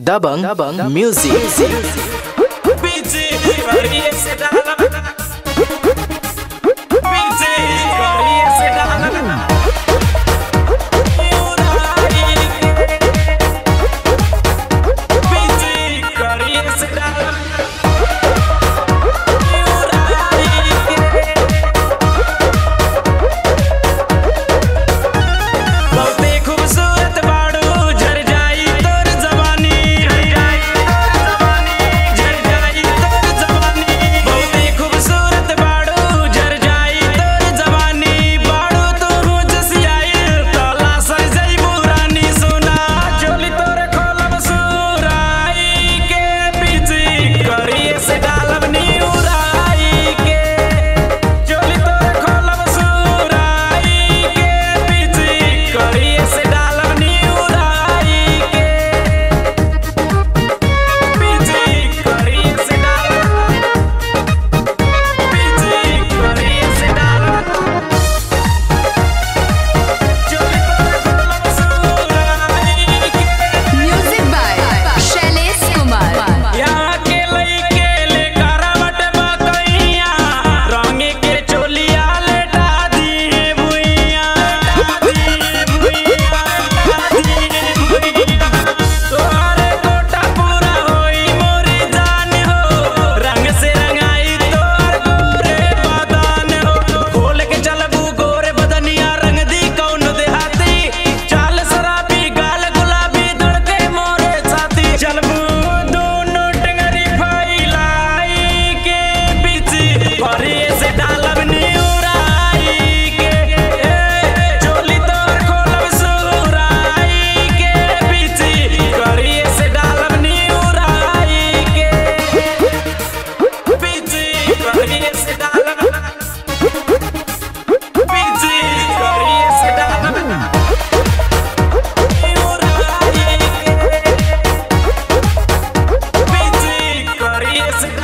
Dabang, Dabang. Music. Busy, but it's a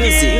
15.